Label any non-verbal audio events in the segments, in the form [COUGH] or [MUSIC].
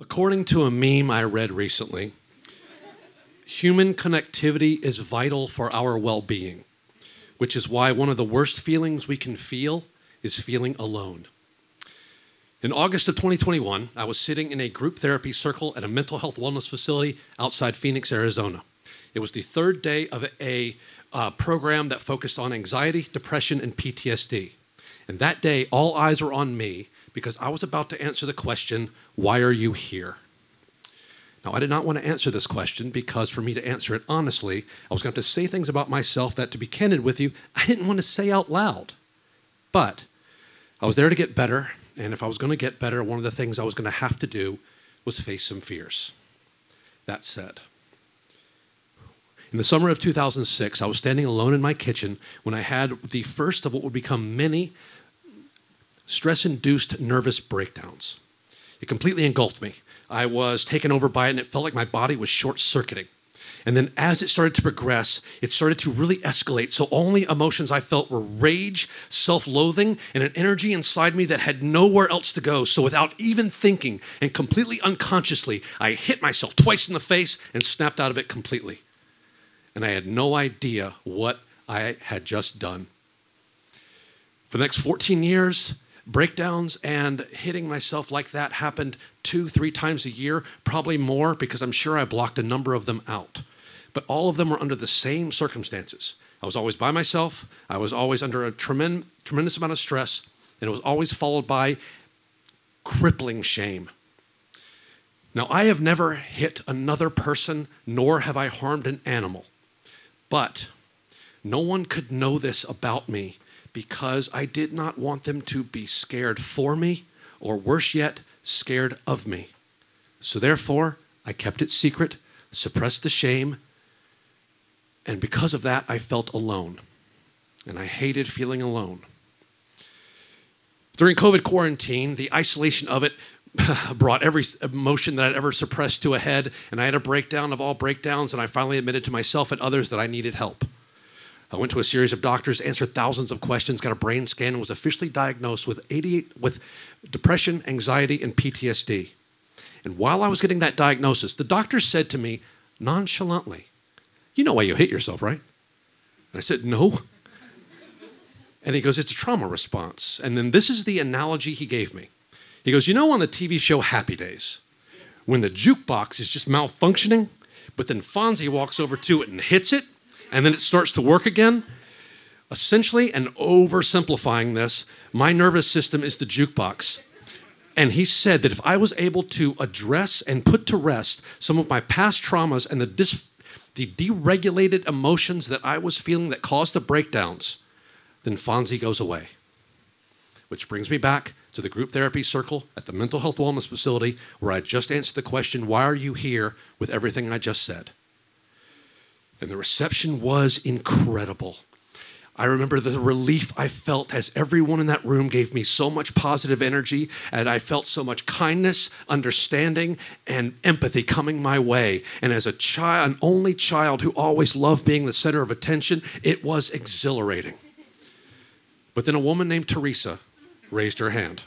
According to a meme I read recently, human connectivity is vital for our well being, which is why one of the worst feelings we can feel is feeling alone. In August of 2021, I was sitting in a group therapy circle at a mental health wellness facility outside Phoenix, Arizona. It was the third day of a uh, program that focused on anxiety, depression, and PTSD. And that day, all eyes were on me because I was about to answer the question, Why are you here? Now, I did not want to answer this question because for me to answer it honestly, I was going to have to say things about myself that, to be candid with you, I didn't want to say out loud. But I was there to get better, and if I was going to get better, one of the things I was going to have to do was face some fears. That said, in the summer of 2006, I was standing alone in my kitchen when I had the first of what would become many stress induced nervous breakdowns. It completely engulfed me. I was taken over by it, and it felt like my body was short circuiting. And then as it started to progress, it started to really escalate. So only emotions I felt were rage, self loathing, and an energy inside me that had nowhere else to go. So without even thinking and completely unconsciously, I hit myself twice in the face and snapped out of it completely. And I had no idea what I had just done. For the next 14 years, breakdowns and hitting myself like that happened two, three times a year, probably more because I'm sure I blocked a number of them out. But all of them were under the same circumstances. I was always by myself, I was always under a tremendous, tremendous amount of stress, and it was always followed by crippling shame. Now, I have never hit another person, nor have I harmed an animal. But no one could know this about me because I did not want them to be scared for me, or worse yet, scared of me. So therefore, I kept it secret, suppressed the shame, and because of that, I felt alone. And I hated feeling alone. During COVID quarantine, the isolation of it [LAUGHS] brought every emotion that I'd ever suppressed to a head, and I had a breakdown of all breakdowns, and I finally admitted to myself and others that I needed help. I went to a series of doctors, answered thousands of questions, got a brain scan, and was officially diagnosed with 88 with depression, anxiety, and PTSD. And while I was getting that diagnosis, the doctor said to me nonchalantly, "You know why you hit yourself, right?" And I said, "No." And he goes, "It's a trauma response." And then this is the analogy he gave me. He goes, You know, on the TV show Happy Days, when the jukebox is just malfunctioning, but then Fonzie walks over to it and hits it, and then it starts to work again? Essentially, and oversimplifying this, my nervous system is the jukebox. And he said that if I was able to address and put to rest some of my past traumas and the, dis- the deregulated emotions that I was feeling that caused the breakdowns, then Fonzie goes away. Which brings me back to the group therapy circle at the mental health wellness facility where I just answered the question, Why are you here? with everything I just said. And the reception was incredible. I remember the relief I felt as everyone in that room gave me so much positive energy, and I felt so much kindness, understanding, and empathy coming my way. And as a child, an only child who always loved being the center of attention, it was exhilarating. But then a woman named Theresa raised her hand.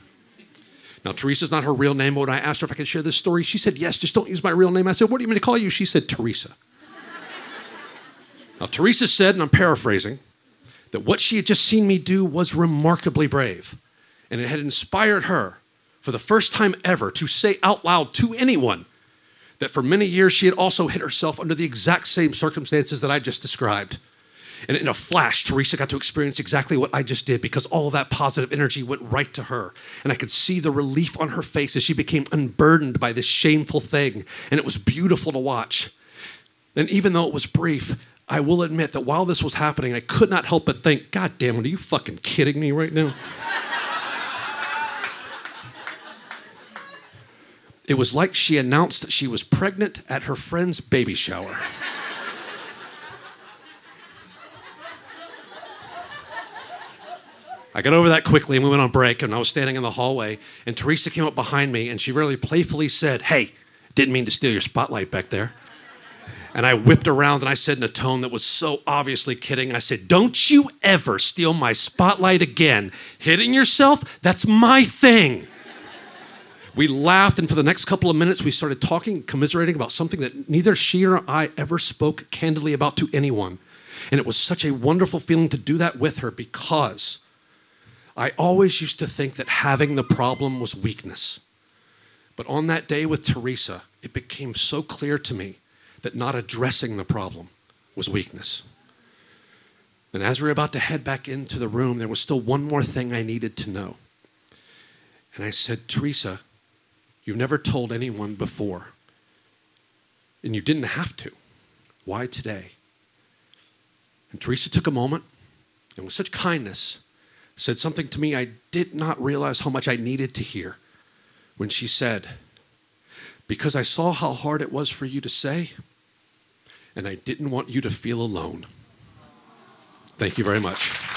Now, Theresa's not her real name, but when I asked her if I could share this story, she said, Yes, just don't use my real name. I said, What do you mean to call you? She said, Theresa. Theresa said, and I'm paraphrasing, that what she had just seen me do was remarkably brave. And it had inspired her for the first time ever to say out loud to anyone that for many years she had also hit herself under the exact same circumstances that I just described. And in a flash, Theresa got to experience exactly what I just did because all of that positive energy went right to her. And I could see the relief on her face as she became unburdened by this shameful thing. And it was beautiful to watch. And even though it was brief, I will admit that while this was happening, I could not help but think, God damn it, are you fucking kidding me right now? it was like she announced that she was pregnant at her friend's baby shower. I got over that quickly and we went on break and I was standing in the hallway and Theresa came up behind me and she really playfully said, Hey, didn't mean to steal your spotlight back there. And I whipped around and I said in a tone that was so obviously kidding, I said, Don't you ever steal my spotlight again. Hitting yourself, that's my thing. We laughed, and for the next couple of minutes, we started talking, commiserating about something that neither she nor I ever spoke candidly about to anyone. And it was such a wonderful feeling to do that with her because I always used to think that having the problem was weakness. But on that day with Theresa, it became so clear to me that not addressing the problem was weakness. And as we were about to head back into the room, there was still one more thing I needed to know. And I said, Theresa, you've never told anyone before, and you didn't have to. Why today? And Theresa took a moment and, with such kindness, said something to me I did not realize how much I needed to hear when she said, Because I saw how hard it was for you to say, and I didn't want you to feel alone. Thank you very much.